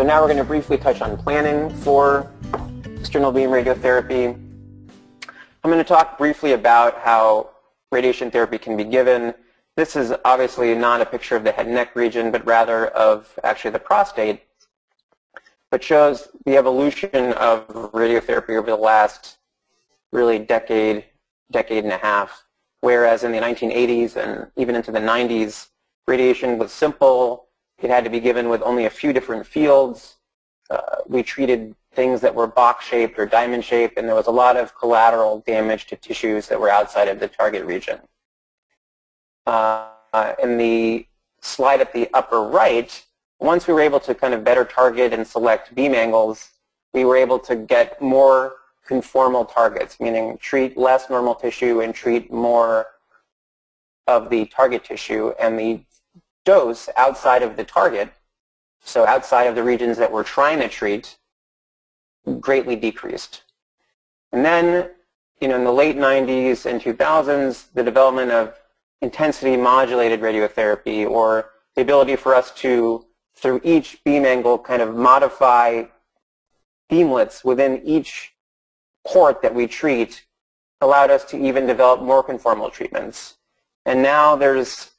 So now we're going to briefly touch on planning for external beam radiotherapy. I'm going to talk briefly about how radiation therapy can be given. This is obviously not a picture of the head and neck region, but rather of actually the prostate, but shows the evolution of radiotherapy over the last really decade, decade and a half, whereas in the 1980s and even into the 90s, radiation was simple. It had to be given with only a few different fields. Uh, we treated things that were box-shaped or diamond-shaped, and there was a lot of collateral damage to tissues that were outside of the target region. Uh, in the slide at the upper right, once we were able to kind of better target and select beam angles, we were able to get more conformal targets, meaning treat less normal tissue and treat more of the target tissue. And the dose outside of the target, so outside of the regions that we're trying to treat, greatly decreased. And then, you know, in the late 90s and 2000s, the development of intensity modulated radiotherapy or the ability for us to, through each beam angle, kind of modify beamlets within each port that we treat allowed us to even develop more conformal treatments. And now there's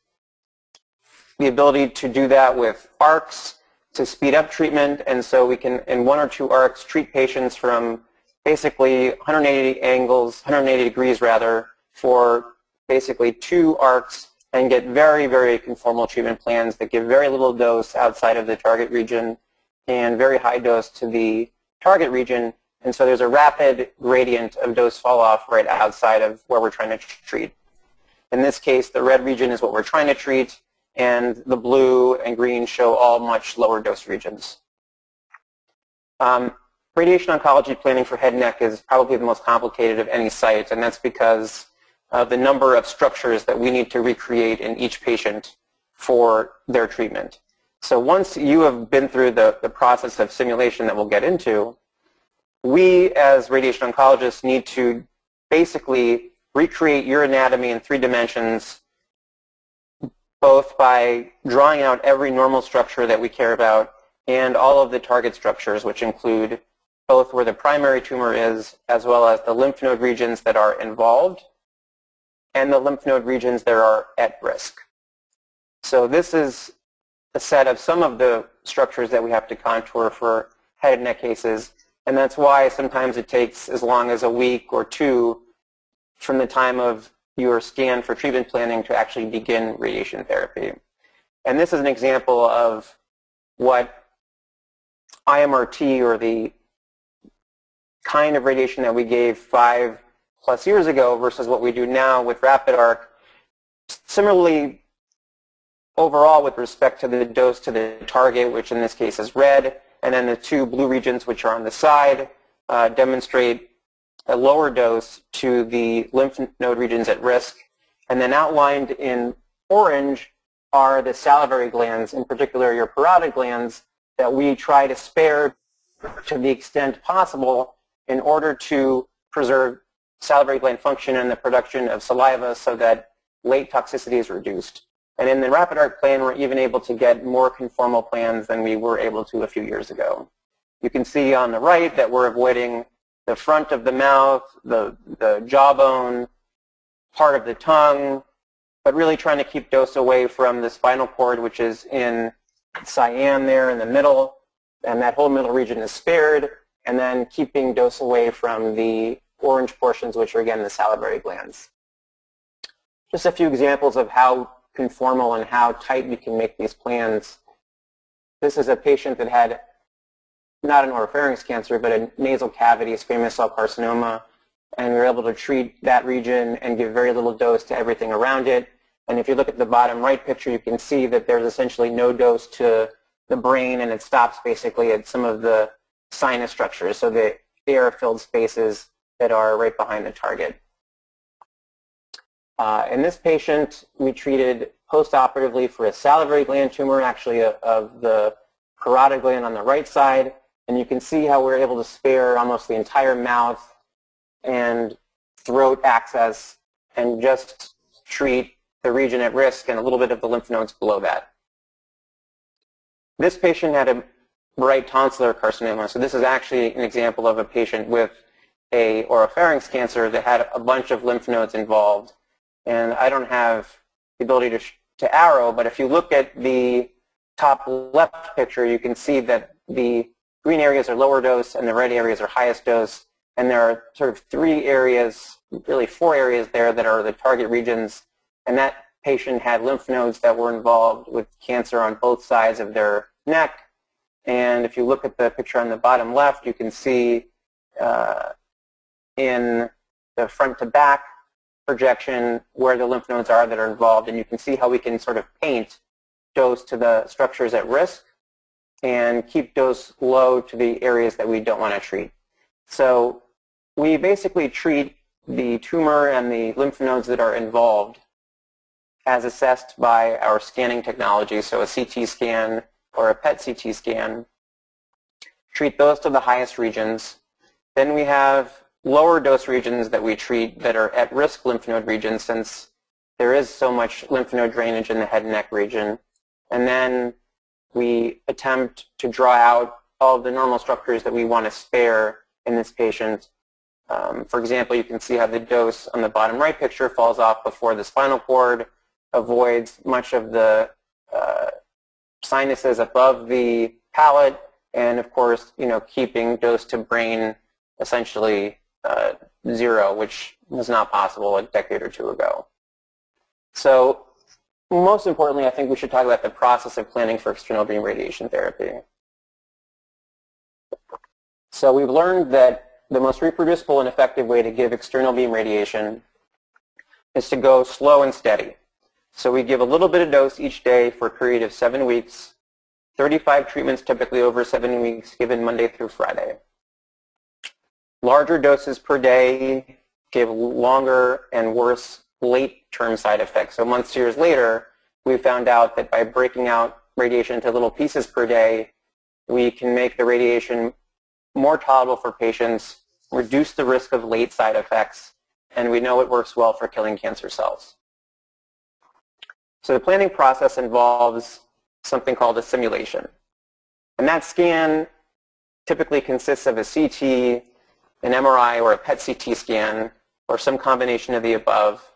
the ability to do that with arcs to speed up treatment, and so we can, in one or two arcs, treat patients from basically 180 angles, 180 degrees rather, for basically two arcs and get very, very conformal treatment plans that give very little dose outside of the target region and very high dose to the target region. And so there's a rapid gradient of dose fall off right outside of where we're trying to treat. In this case, the red region is what we're trying to treat and the blue and green show all much lower dose regions. Um, radiation oncology planning for head and neck is probably the most complicated of any site, and that's because of the number of structures that we need to recreate in each patient for their treatment. So once you have been through the, the process of simulation that we'll get into, we as radiation oncologists need to basically recreate your anatomy in three dimensions both by drawing out every normal structure that we care about and all of the target structures, which include both where the primary tumor is as well as the lymph node regions that are involved and the lymph node regions that are at risk. So this is a set of some of the structures that we have to contour for head and neck cases, and that's why sometimes it takes as long as a week or two from the time of your scan for treatment planning to actually begin radiation therapy. And this is an example of what IMRT or the kind of radiation that we gave five plus years ago versus what we do now with rapid arc. Similarly, overall with respect to the dose to the target, which in this case is red, and then the two blue regions which are on the side uh, demonstrate a lower dose to the lymph node regions at risk. And then outlined in orange are the salivary glands, in particular your parotid glands, that we try to spare to the extent possible in order to preserve salivary gland function and the production of saliva so that late toxicity is reduced. And in the rapid arc plan, we're even able to get more conformal plans than we were able to a few years ago. You can see on the right that we're avoiding the front of the mouth, the, the jawbone, part of the tongue, but really trying to keep dose away from the spinal cord, which is in cyan there in the middle, and that whole middle region is spared, and then keeping dose away from the orange portions, which are again the salivary glands. Just a few examples of how conformal and how tight we can make these plans. This is a patient that had not an oropharynx cancer, but a nasal cavity squamous cell carcinoma, and we were able to treat that region and give very little dose to everything around it. And if you look at the bottom right picture, you can see that there's essentially no dose to the brain, and it stops basically at some of the sinus structures, so the air-filled spaces that are right behind the target. Uh, in this patient, we treated postoperatively for a salivary gland tumor, actually a, of the parotid gland on the right side, and you can see how we're able to spare almost the entire mouth and throat access and just treat the region at risk and a little bit of the lymph nodes below that. This patient had a right tonsillar carcinoma. So this is actually an example of a patient with a oropharynx cancer that had a bunch of lymph nodes involved. And I don't have the ability to, to arrow, but if you look at the top left picture, you can see that the green areas are lower dose and the red areas are highest dose. And there are sort of three areas, really four areas there that are the target regions. And that patient had lymph nodes that were involved with cancer on both sides of their neck. And if you look at the picture on the bottom left, you can see uh, in the front to back projection where the lymph nodes are that are involved. And you can see how we can sort of paint dose to the structures at risk and keep dose low to the areas that we don't want to treat. So we basically treat the tumor and the lymph nodes that are involved as assessed by our scanning technology, so a CT scan or a PET CT scan. Treat those to the highest regions. Then we have lower dose regions that we treat that are at risk lymph node regions since there is so much lymph node drainage in the head and neck region. And then we attempt to draw out all the normal structures that we want to spare in this patient. Um, for example, you can see how the dose on the bottom right picture falls off before the spinal cord, avoids much of the uh, sinuses above the palate, and of course, you know, keeping dose to brain essentially uh, zero, which was not possible a decade or two ago. So most importantly, I think we should talk about the process of planning for external beam radiation therapy. So we've learned that the most reproducible and effective way to give external beam radiation is to go slow and steady. So we give a little bit of dose each day for a period of seven weeks, 35 treatments typically over seven weeks given Monday through Friday. Larger doses per day give longer and worse late-term side effects. So months years later, we found out that by breaking out radiation into little pieces per day, we can make the radiation more tolerable for patients, reduce the risk of late side effects, and we know it works well for killing cancer cells. So the planning process involves something called a simulation. And that scan typically consists of a CT, an MRI, or a PET CT scan, or some combination of the above.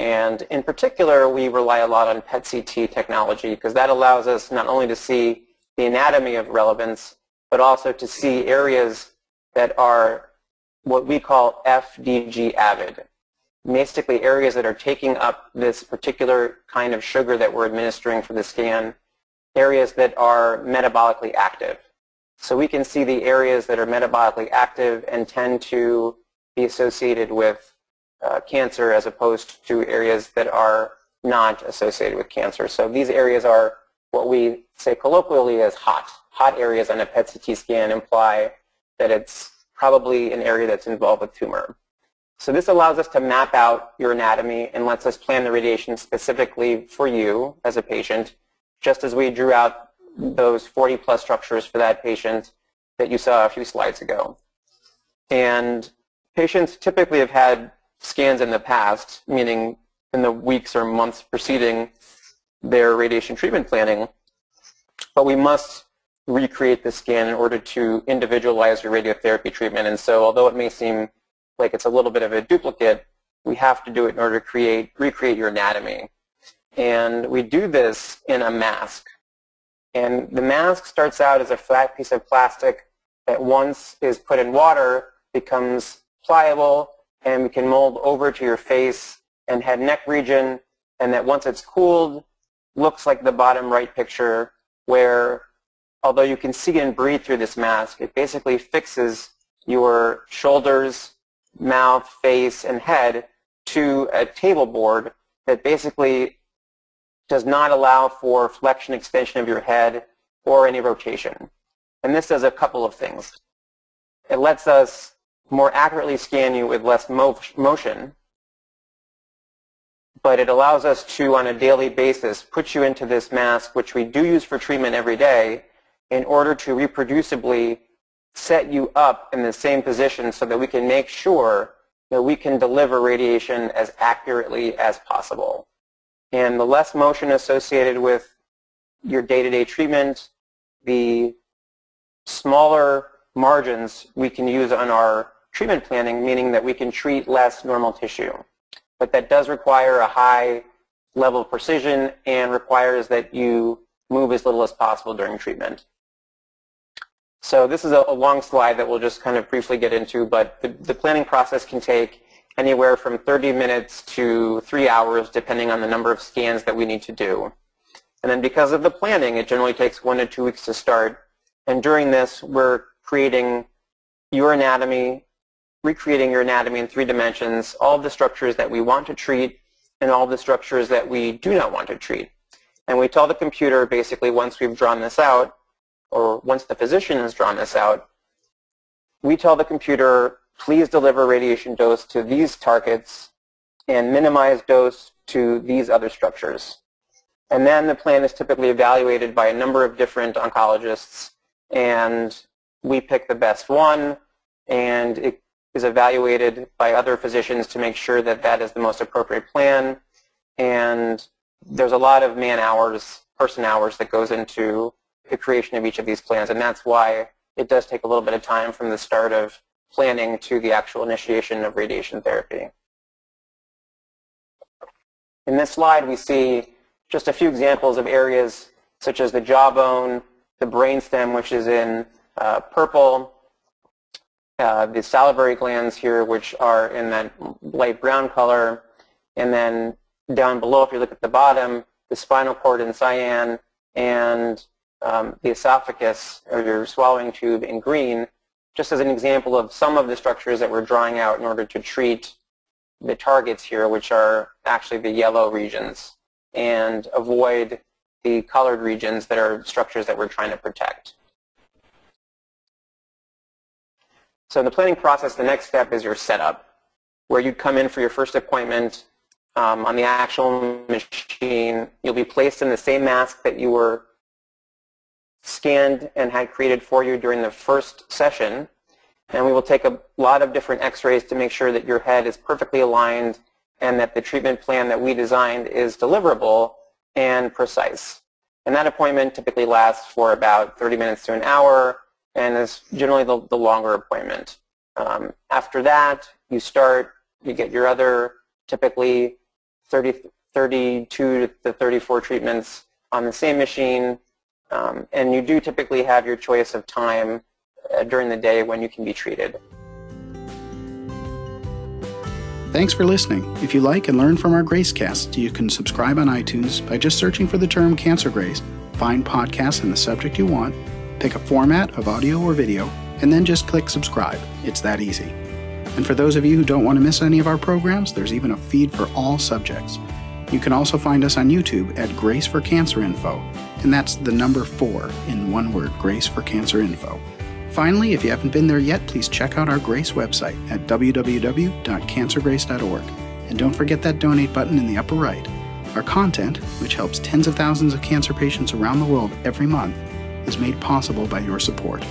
And in particular, we rely a lot on PET CT technology because that allows us not only to see the anatomy of relevance, but also to see areas that are what we call FDG avid, basically areas that are taking up this particular kind of sugar that we're administering for the scan, areas that are metabolically active. So we can see the areas that are metabolically active and tend to be associated with uh, cancer as opposed to areas that are not associated with cancer. So these areas are what we say colloquially as hot. Hot areas on a PET CT scan imply that it's probably an area that's involved with tumor. So this allows us to map out your anatomy and lets us plan the radiation specifically for you as a patient, just as we drew out those 40 plus structures for that patient that you saw a few slides ago. And patients typically have had scans in the past, meaning in the weeks or months preceding their radiation treatment planning, but we must recreate the scan in order to individualize your radiotherapy treatment. And so although it may seem like it's a little bit of a duplicate, we have to do it in order to create, recreate your anatomy. And we do this in a mask. And the mask starts out as a flat piece of plastic that once is put in water becomes pliable and we can mold over to your face and head neck region and that once it's cooled looks like the bottom right picture where although you can see and breathe through this mask, it basically fixes your shoulders mouth, face, and head to a table board that basically does not allow for flexion extension of your head or any rotation. And this does a couple of things. It lets us more accurately scan you with less mo motion, but it allows us to, on a daily basis, put you into this mask, which we do use for treatment every day, in order to reproducibly set you up in the same position so that we can make sure that we can deliver radiation as accurately as possible. And the less motion associated with your day-to-day -day treatment, the smaller margins we can use on our treatment planning, meaning that we can treat less normal tissue. But that does require a high level of precision and requires that you move as little as possible during treatment. So this is a, a long slide that we'll just kind of briefly get into, but the, the planning process can take anywhere from 30 minutes to three hours depending on the number of scans that we need to do. And then because of the planning, it generally takes one to two weeks to start. And during this, we're creating your anatomy, recreating your anatomy in three dimensions, all the structures that we want to treat and all the structures that we do not want to treat. And we tell the computer basically once we've drawn this out, or once the physician has drawn this out, we tell the computer, please deliver radiation dose to these targets and minimize dose to these other structures. And then the plan is typically evaluated by a number of different oncologists, and we pick the best one, and it is evaluated by other physicians to make sure that that is the most appropriate plan. And there's a lot of man hours, person hours that goes into the creation of each of these plans, and that's why it does take a little bit of time from the start of planning to the actual initiation of radiation therapy. In this slide, we see just a few examples of areas such as the jawbone, the brainstem, which is in uh, purple, uh, the salivary glands here, which are in that light brown color, and then down below, if you look at the bottom, the spinal cord in cyan, and um, the esophagus or your swallowing tube in green, just as an example of some of the structures that we're drawing out in order to treat the targets here, which are actually the yellow regions, and avoid the colored regions that are structures that we're trying to protect. So in the planning process, the next step is your setup, where you'd come in for your first appointment um, on the actual machine. You'll be placed in the same mask that you were scanned and had created for you during the first session. And we will take a lot of different x-rays to make sure that your head is perfectly aligned and that the treatment plan that we designed is deliverable and precise. And that appointment typically lasts for about 30 minutes to an hour and is generally the, the longer appointment. Um, after that, you start, you get your other typically 30, 32 to 34 treatments on the same machine um, and you do typically have your choice of time uh, during the day when you can be treated. Thanks for listening. If you like and learn from our Gracecast, you can subscribe on iTunes by just searching for the term Cancer Grace, find podcasts in the subject you want, pick a format of audio or video, and then just click subscribe. It's that easy. And for those of you who don't want to miss any of our programs, there's even a feed for all subjects. You can also find us on YouTube at Grace for Cancer Info and that's the number four in one word Grace for Cancer Info. Finally, if you haven't been there yet, please check out our Grace website at www.cancergrace.org. And don't forget that donate button in the upper right. Our content, which helps tens of thousands of cancer patients around the world every month, is made possible by your support.